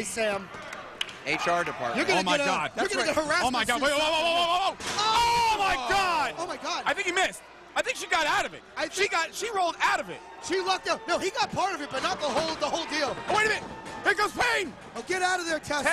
way, Sam. HR department. You're gonna Oh my God! Right. Oh my God! Oh my oh! God! Oh my God! I think he missed. I think she got out of it. I she got. She rolled out of it. She lucked out. No, he got part of it, but not the whole the whole deal. Oh, wait a minute. Here goes Payne. Oh, get out of there, Tessa.